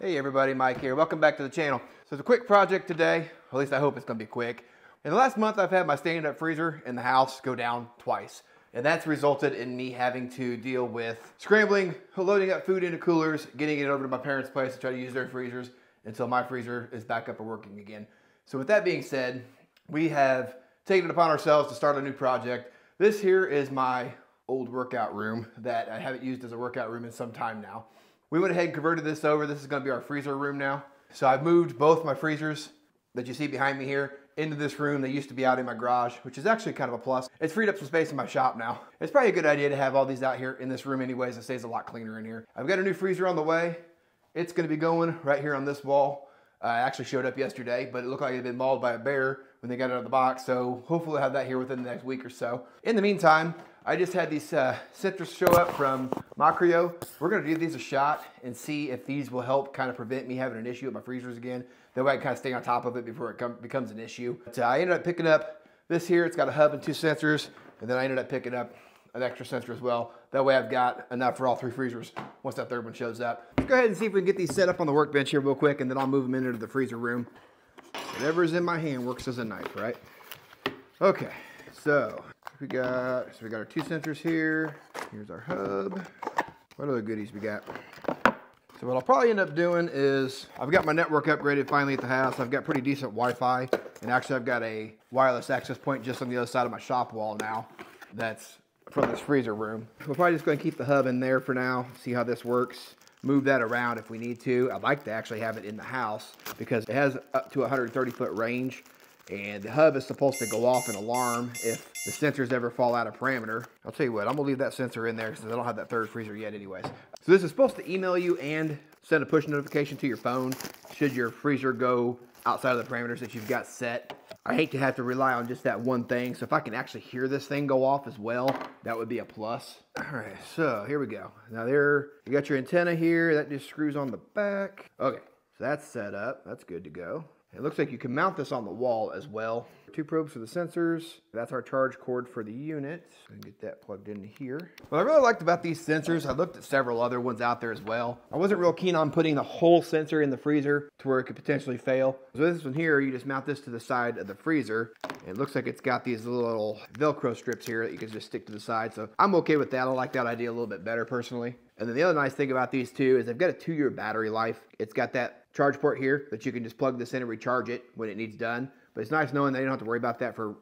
Hey everybody, Mike here. Welcome back to the channel. So it's a quick project today. At least I hope it's gonna be quick. In the last month, I've had my stand-up freezer in the house go down twice. And that's resulted in me having to deal with scrambling, loading up food into coolers, getting it over to my parents' place to try to use their freezers until my freezer is back up and working again. So with that being said, we have taken it upon ourselves to start a new project. This here is my old workout room that I haven't used as a workout room in some time now. We went ahead and converted this over. This is gonna be our freezer room now. So I've moved both my freezers that you see behind me here into this room They used to be out in my garage, which is actually kind of a plus. It's freed up some space in my shop now. It's probably a good idea to have all these out here in this room anyways. It stays a lot cleaner in here. I've got a new freezer on the way. It's gonna be going right here on this wall. Uh, actually showed up yesterday, but it looked like it had been mauled by a bear when they got out of the box. So hopefully I'll have that here within the next week or so. In the meantime, I just had these uh, citrus show up from Mocreo. We're gonna give these a shot and see if these will help kind of prevent me having an issue with my freezers again. That way I can kind of stay on top of it before it becomes an issue. But, uh, I ended up picking up this here. It's got a hub and two sensors. And then I ended up picking up an extra sensor as well. That way I've got enough for all three freezers once that third one shows up. Let's go ahead and see if we can get these set up on the workbench here real quick and then I'll move them into the freezer room. Whatever's in my hand works as a knife, right? Okay, so we got, so we got our two sensors here. Here's our hub. What other goodies we got? So what I'll probably end up doing is, I've got my network upgraded finally at the house. I've got pretty decent Wi-Fi. And actually I've got a wireless access point just on the other side of my shop wall now. That's from this freezer room. We're probably just gonna keep the hub in there for now, see how this works. Move that around if we need to. I'd like to actually have it in the house because it has up to 130 foot range and the hub is supposed to go off an alarm if the sensors ever fall out of parameter. I'll tell you what, I'm gonna leave that sensor in there because I don't have that third freezer yet anyways. So this is supposed to email you and send a push notification to your phone should your freezer go outside of the parameters that you've got set. I hate to have to rely on just that one thing, so if I can actually hear this thing go off as well, that would be a plus. All right, so here we go. Now there, you got your antenna here, that just screws on the back. Okay, so that's set up, that's good to go. It looks like you can mount this on the wall as well. Two probes for the sensors. That's our charge cord for the unit. And get that plugged into here. What I really liked about these sensors, I looked at several other ones out there as well. I wasn't real keen on putting the whole sensor in the freezer to where it could potentially fail. So this one here, you just mount this to the side of the freezer. It looks like it's got these little Velcro strips here that you can just stick to the side. So I'm okay with that. I like that idea a little bit better personally. And then the other nice thing about these two is they've got a two year battery life. It's got that charge port here that you can just plug this in and recharge it when it needs done. But it's nice knowing that you don't have to worry about that for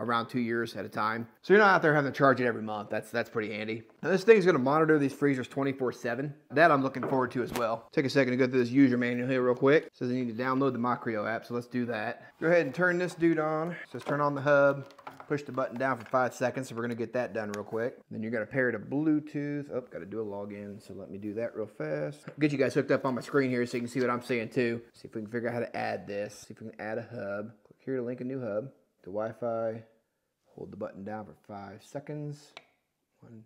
around two years at a time. So you're not out there having to charge it every month. That's that's pretty handy. Now this thing is going to monitor these freezers 24-7. That I'm looking forward to as well. Take a second to go through this user manual here real quick. It says I need to download the Mocreo app, so let's do that. Go ahead and turn this dude on. It says turn on the hub push the button down for five seconds. So we're gonna get that done real quick. Then you're gonna pair it to Bluetooth. Oh, gotta do a login. So let me do that real fast. Get you guys hooked up on my screen here so you can see what I'm saying too. See if we can figure out how to add this. See if we can add a hub. Click here to link a new hub. The Wi-Fi. Hold the button down for five seconds. One.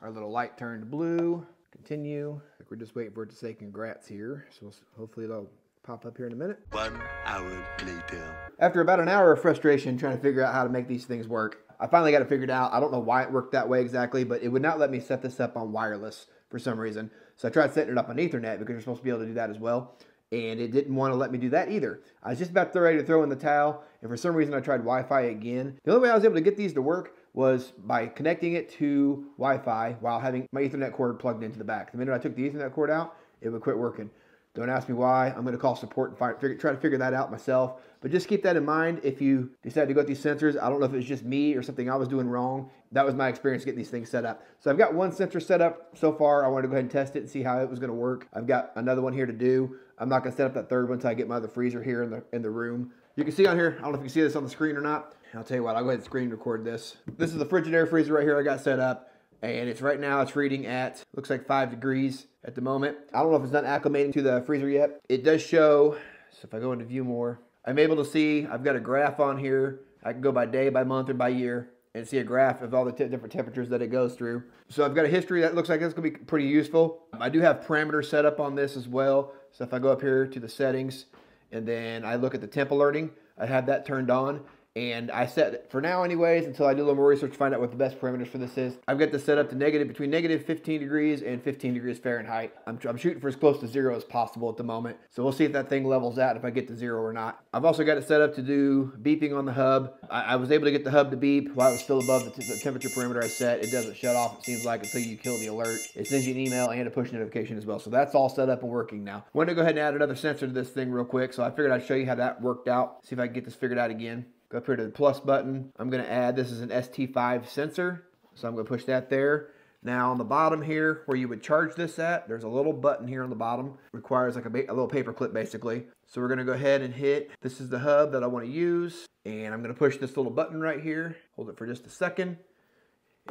Our little light turned blue. Continue. We're just waiting for it to say congrats here. So hopefully it'll pop up here in a minute. One hour later. After about an hour of frustration trying to figure out how to make these things work, I finally got it figured out. I don't know why it worked that way exactly, but it would not let me set this up on wireless for some reason. So I tried setting it up on Ethernet because you're supposed to be able to do that as well. And it didn't want to let me do that either. I was just about ready to throw in the towel, and for some reason I tried Wi-Fi again. The only way I was able to get these to work was by connecting it to Wi-Fi while having my Ethernet cord plugged into the back. The minute I took the Ethernet cord out, it would quit working. Don't ask me why. I'm going to call support and find, figure, try to figure that out myself. But just keep that in mind if you decide to go with these sensors. I don't know if it's just me or something I was doing wrong. That was my experience getting these things set up. So I've got one sensor set up so far. I wanted to go ahead and test it and see how it was going to work. I've got another one here to do. I'm not going to set up that third one until I get my other freezer here in the, in the room. You can see on here, I don't know if you can see this on the screen or not. I'll tell you what, I'll go ahead and screen record this. This is the Frigidaire freezer right here I got set up and it's right now it's reading at looks like five degrees at the moment. I don't know if it's not acclimating to the freezer yet. It does show so if i go into view more i'm able to see i've got a graph on here. I can go by day by month or by year and see a graph of all the different temperatures that it goes through. So i've got a history that looks like it's going to be pretty useful. I do have parameters set up on this as well. So if i go up here to the settings and then i look at the temp alerting i have that turned on And I set for now anyways, until I do a little more research to find out what the best parameters for this is. I've got this set up to negative, between negative 15 degrees and 15 degrees Fahrenheit. I'm, I'm shooting for as close to zero as possible at the moment. So we'll see if that thing levels out, if I get to zero or not. I've also got it set up to do beeping on the hub. I, I was able to get the hub to beep while it was still above the, the temperature parameter I set. It doesn't shut off, it seems like, until you kill the alert. It sends you an email and a push notification as well. So that's all set up and working now. Wanted to go ahead and add another sensor to this thing real quick. So I figured I'd show you how that worked out. See if I can get this figured out again. Go up here to the plus button. I'm going to add, this is an ST5 sensor. So I'm going to push that there. Now on the bottom here, where you would charge this at, there's a little button here on the bottom. Requires like a, a little paper clip basically. So we're gonna go ahead and hit, this is the hub that I wanna use. And I'm gonna push this little button right here. Hold it for just a second.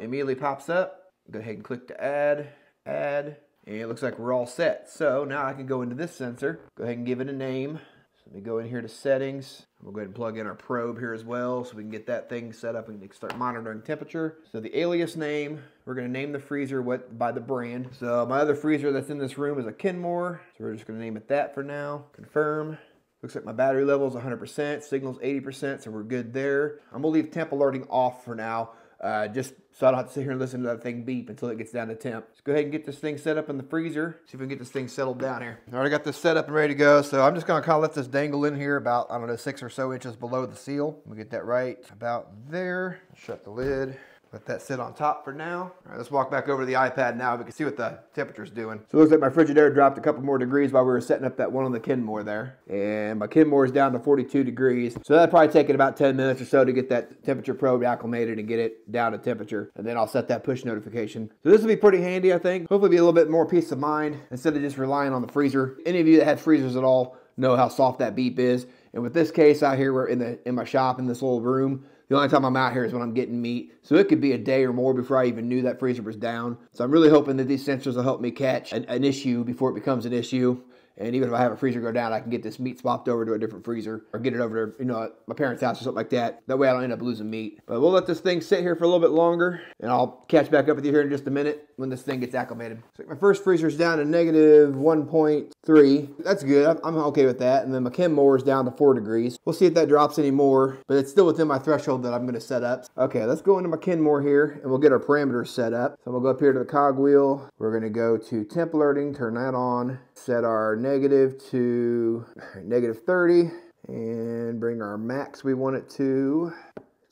It immediately pops up. Go ahead and click to add, add. And it looks like we're all set. So now I can go into this sensor. Go ahead and give it a name. Let me go in here to settings. We'll go ahead and plug in our probe here as well so we can get that thing set up and start monitoring temperature. So the alias name, we're gonna name the freezer what by the brand. So my other freezer that's in this room is a Kenmore. So we're just gonna name it that for now. Confirm. Looks like my battery level is 100%, signal's 80%, so we're good there. I'm gonna leave temp alerting off for now uh, just so I don't have to sit here and listen to that thing beep until it gets down to temp. Let's go ahead and get this thing set up in the freezer. See if we can get this thing settled down here. I already got this set up and ready to go. So I'm just gonna kind of let this dangle in here about, I don't know, six or so inches below the seal. We'll get that right about there. Shut the lid. Let that sit on top for now. All right, let's walk back over to the iPad now. We can see what the temperature's doing. So it looks like my Frigidaire dropped a couple more degrees while we were setting up that one on the Kenmore there. And my Kenmore is down to 42 degrees. So that'll probably take it about 10 minutes or so to get that temperature probe acclimated and get it down to temperature. And then I'll set that push notification. So this will be pretty handy, I think. Hopefully be a little bit more peace of mind instead of just relying on the freezer. Any of you that have freezers at all know how soft that beep is. And with this case out here, we're in the in my shop in this little room. The only time I'm out here is when I'm getting meat. So it could be a day or more before I even knew that freezer was down. So I'm really hoping that these sensors will help me catch an, an issue before it becomes an issue. And even if I have a freezer go down, I can get this meat swapped over to a different freezer or get it over to, you know, my parents' house or something like that. That way I don't end up losing meat. But we'll let this thing sit here for a little bit longer and I'll catch back up with you here in just a minute when this thing gets acclimated. So my first freezer's down to negative 1.3. That's good. I'm okay with that. And then my Kenmore is down to 4 degrees. We'll see if that drops any more, but it's still within my threshold that I'm going to set up. Okay, let's go into my Kenmore here and we'll get our parameters set up. So we'll go up here to the cogwheel. We're going to go to temp alerting, turn that on, set our negative to negative 30 and bring our max we want it to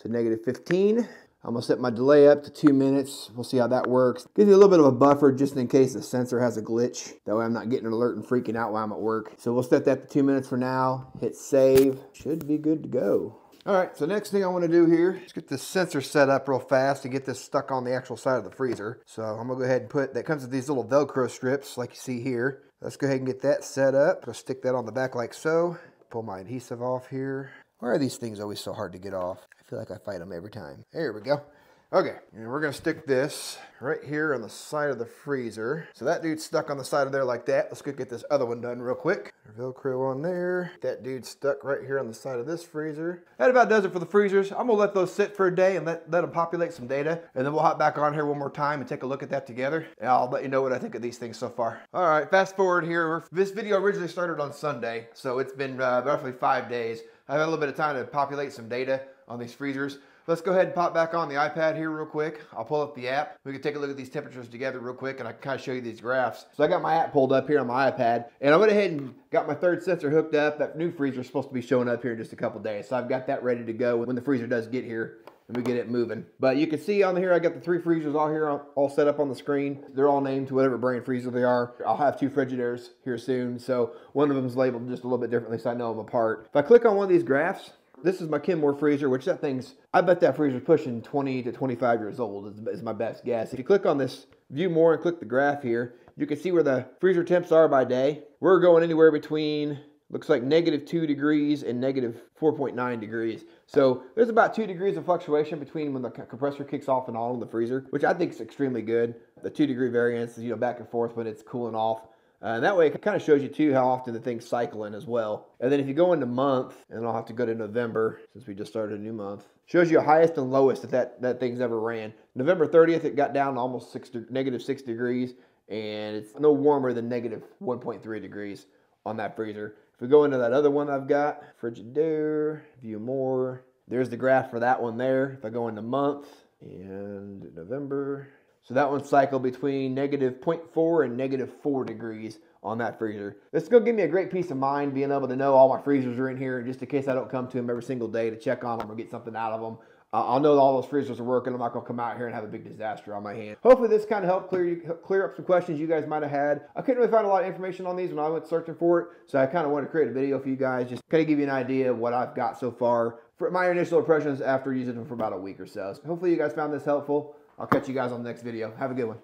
to negative 15. I'm gonna set my delay up to two minutes. We'll see how that works. Gives you a little bit of a buffer just in case the sensor has a glitch. That way I'm not getting an alert and freaking out while I'm at work. So we'll set that to two minutes for now. Hit save. Should be good to go. All right, so next thing I want to do here is get this sensor set up real fast to get this stuck on the actual side of the freezer. So I'm gonna go ahead and put, that comes with these little Velcro strips like you see here. Let's go ahead and get that set up. I'll stick that on the back like so. Pull my adhesive off here. Why are these things always so hard to get off? I feel like I fight them every time. There we go. Okay, and we're gonna stick this right here on the side of the freezer. So that dude's stuck on the side of there like that. Let's go get this other one done real quick. Velcro on there. That dude's stuck right here on the side of this freezer. That about does it for the freezers. I'm gonna let those sit for a day and let, let them populate some data. And then we'll hop back on here one more time and take a look at that together. And I'll let you know what I think of these things so far. All right, fast forward here. This video originally started on Sunday, so it's been uh, roughly five days. I've had a little bit of time to populate some data on these freezers. Let's go ahead and pop back on the iPad here real quick. I'll pull up the app. We can take a look at these temperatures together real quick and I can kind of show you these graphs. So I got my app pulled up here on my iPad and I went ahead and got my third sensor hooked up. That new freezer is supposed to be showing up here in just a couple days. So I've got that ready to go when the freezer does get here and we get it moving. But you can see on here, I got the three freezers all here, all set up on the screen. They're all named to whatever brand freezer they are. I'll have two Frigidaires here soon. So one of them is labeled just a little bit differently so I know them apart. If I click on one of these graphs, this is my Kenmore freezer, which that thing's, I bet that freezer's pushing 20 to 25 years old is, my best guess. If you click on this view more and click the graph here, you can see where the freezer temps are by day. We're going anywhere between, looks like negative 2 degrees and negative 4.9 degrees. So there's about 2 degrees of fluctuation between when the compressor kicks off and on in the freezer, which I think is extremely good. The 2 degree variance is, you know, back and forth when it's cooling off. Uh, and that way it kind of shows you too how often the thing's cycling as well. And then if you go into month, and I'll have to go to November since we just started a new month, shows you highest and lowest that that, that thing's ever ran. November 30th, it got down to almost six negative six degrees, and it's no warmer than negative 1.3 degrees on that freezer. If we go into that other one I've got, Frigidaire, view more, There's the graph for that one there. If I go into month and November. So that one cycled between negative 0.4 and negative 4 degrees on that freezer. This is going to give me a great peace of mind being able to know all my freezers are in here just in case I don't come to them every single day to check on them or get something out of them. Uh, I'll know all those freezers are working. I'm not going to come out here and have a big disaster on my hand. Hopefully this kind of helped clear you, clear up some questions you guys might have had. I couldn't really find a lot of information on these when I went searching for it, so I kind of wanted to create a video for you guys, just kind of give you an idea of what I've got so far for my initial impressions after using them for about a week or so. so hopefully you guys found this helpful. I'll catch you guys on the next video. Have a good one.